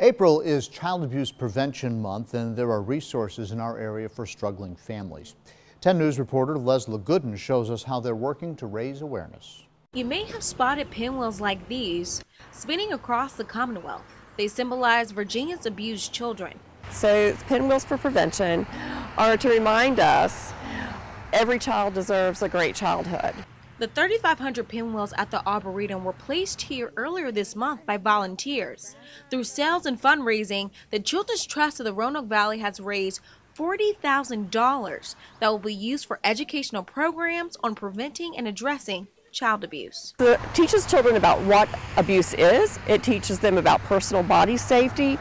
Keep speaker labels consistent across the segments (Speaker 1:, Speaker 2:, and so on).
Speaker 1: April is Child Abuse Prevention Month, and there are resources in our area for struggling families. 10 News reporter Leslie Gooden shows us how they're working to raise awareness.
Speaker 2: You may have spotted pinwheels like these spinning across the Commonwealth. They symbolize Virginia's abused children.
Speaker 3: So, pinwheels for prevention are to remind us every child deserves a great childhood.
Speaker 2: The 3,500 pinwheels at the Arboretum were placed here earlier this month by volunteers. Through sales and fundraising, the Children's Trust of the Roanoke Valley has raised $40,000 that will be used for educational programs on preventing and addressing child abuse.
Speaker 3: It teaches children about what abuse is, it teaches them about personal body safety.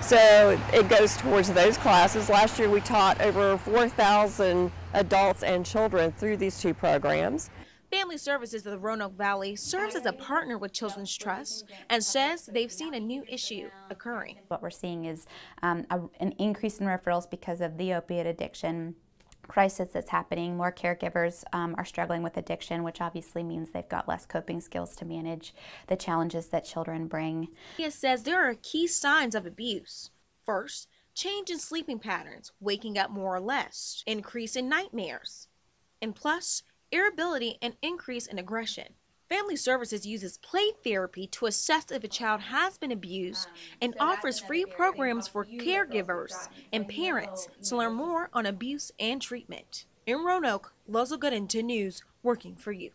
Speaker 3: So it goes towards those classes. Last year we taught over 4,000 adults and children through these two programs.
Speaker 2: Family Services of the Roanoke Valley serves as a partner with Children's Trust and says they've seen a new issue occurring.
Speaker 4: What we're seeing is um, a, an increase in referrals because of the opiate addiction crisis that's happening. More caregivers um, are struggling with addiction, which obviously means they've got less coping skills to manage the challenges that children bring.
Speaker 2: He says there are key signs of abuse. First, change in sleeping patterns, waking up more or less, increase in nightmares, and plus, irritability, and increase in aggression. Family Services uses play therapy to assess if a child has been abused and offers free programs for caregivers and parents to learn more on abuse and treatment. In Roanoke, Leslie Gooden, 10 News, working for you.